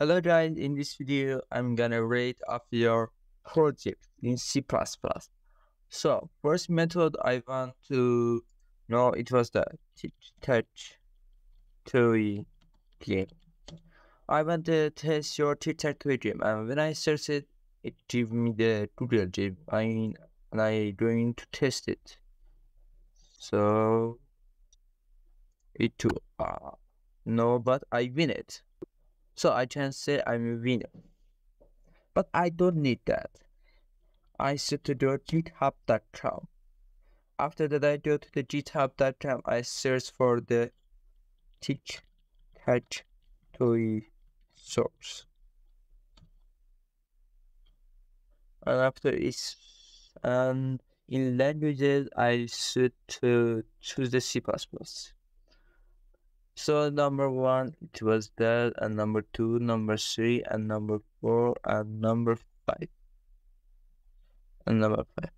Hello guys, in this video I'm gonna rate of your project in C++. So first method I want to know it was the touch to game. I want to test your tic-tac-toe game and when I search it, it give me the Google game. I and I going to test it. So it too. Uh, no, but I win it. So I can say I'm a winner. But I don't need that. I set to do github.com. After that I go to the github.com, I search for the tic tac toe source. And after it's and in languages I should choose the C++. So number one, it was that, and number two, number three, and number four, and number five, and number five.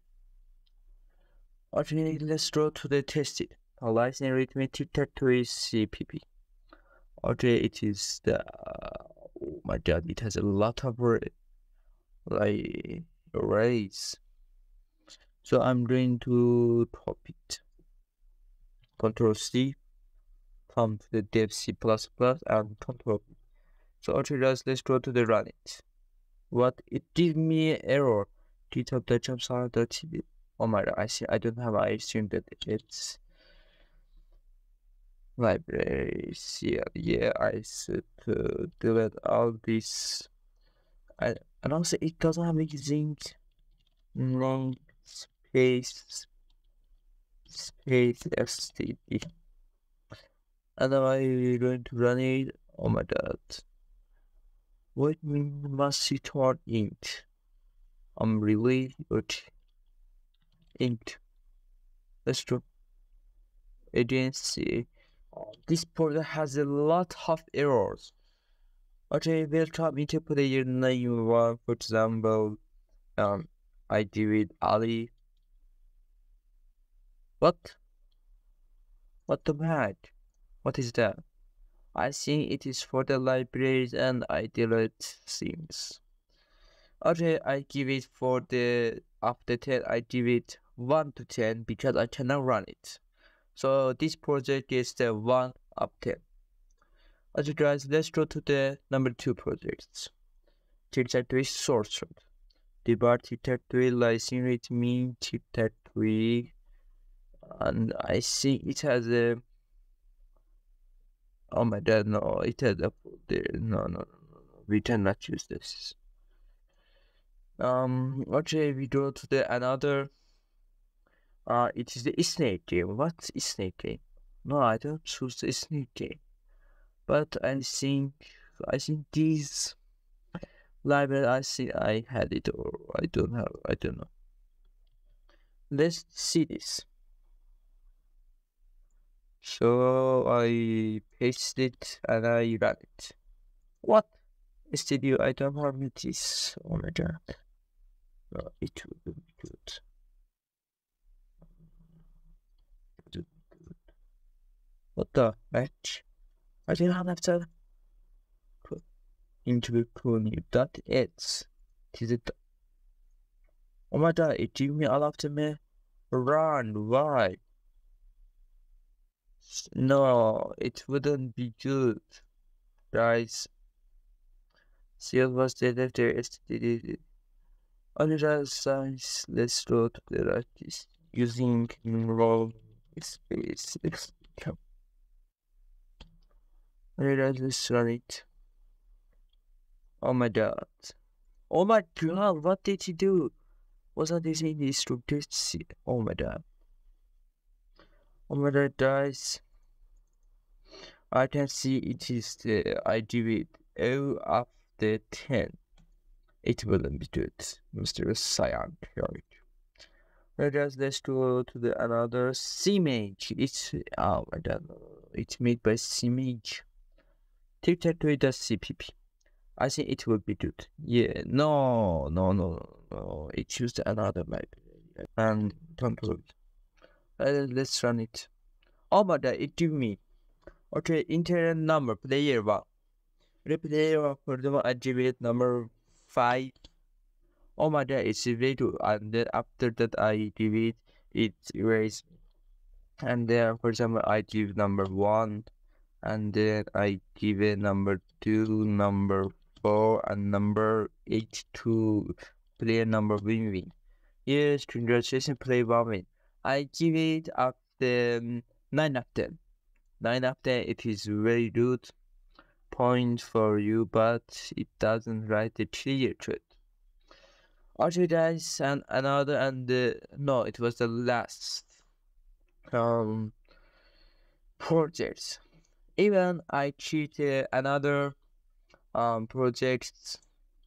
Okay, let's go to the tested. License arithmetic to is CPP. Okay, it is the oh my god, it has a lot of like arrays. So I'm going to top it. Control C come to the dev C++ and control. So it does, let's go to the run it. What it gives me error. github.jobs.tv. Oh my god, I see. I don't have. I assume that it's library. Yeah, yeah. I should uh, delete all this. I, and also, it doesn't have anything wrong space space std and I going to run it? Oh my god. What must it turn int? I'm really good. Int. Let's do agency. This portal has a lot of errors. Okay, we'll try a name one, for example, um, I do it Ali. What? What the heck? What is that? I think it is for the libraries and I delete things. Okay, I give it for the 10, I give it 1 to 10 because I cannot run it. So this project is the 1 up 10. Okay guys, let's go to the number 2 projects. Tic-tac-toe source code. The bar tic-tac-toe license rate mean tic-tac-toe and I think it has a Oh my god, no, it had a there. No, no, no, no, we cannot choose this. Um, okay, we go to the another. Uh, it is the snake game. What snake game? No, I don't choose the snake game. But I think, I think these library, I see I had it or I don't have, I don't know. Let's see this. So I paste it and I run it. What? Studio, I don't have this. My god. No, it will be good. What the heck? I didn't have to put into new that it's is it Oh my god, it gave me all after me. Run, why? No, it wouldn't be good, guys. Silver stated there is other size. Let's go to the right using roll space. Let's run it. Oh my god. Oh my god, what did he do? Wasn't this in this to Oh my god. Oh my god, guys. I can see it is the I give it O of the 10. It wouldn't be good, Mr. Cyan Period. Whereas let's go to the another Simage. It's oh I don't know. It's made by Simage. Tic-tac-toe does CPP. I think it will be good. Yeah, no, no, no, no. It used another map and don't do it. Uh, let's run it. Oh my god, it give me Okay, integer number player 1. replay or for the I give it number five. Oh my god, it's good. And then after that, I give it it erase. And then, for example, I give number one, and then I give it number two, number four, and number eight to player number win win. Yes, congratulations, play one win. I give it after um, nine of ten. Nine of ten. It is very good point for you, but it doesn't write the clear truth. Okay, guys, and another and the no, it was the last um projects. Even I cheated another um projects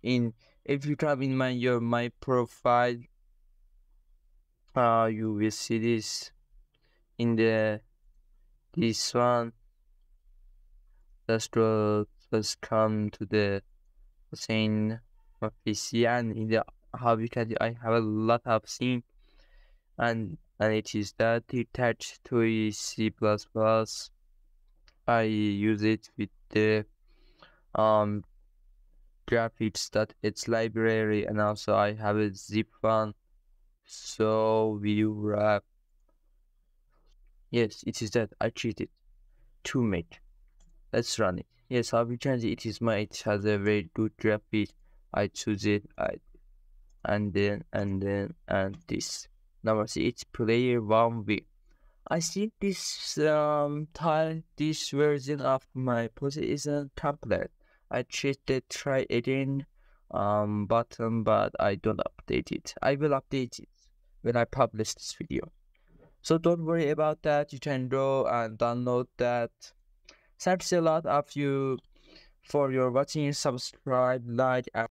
in if you come in my your my profile uh you will see this. In the this one. Let's go let's come to the saying PC and in the can I have a lot of things and and it is that attached to C++. I use it with the um graphics that its library and also I have a zip one so we wrap yes it is that. I cheated to make let's run it. Yes how we change it, it is my it has a very good graphic I choose it. I and then and then and this. Number six player one v I see this um time this version of my project isn't complete. I checked it try again um button but I don't update it. I will update it when I publish this video. So don't worry about that. You can go and download that. Thanks a lot of you for your watching. Subscribe, like, and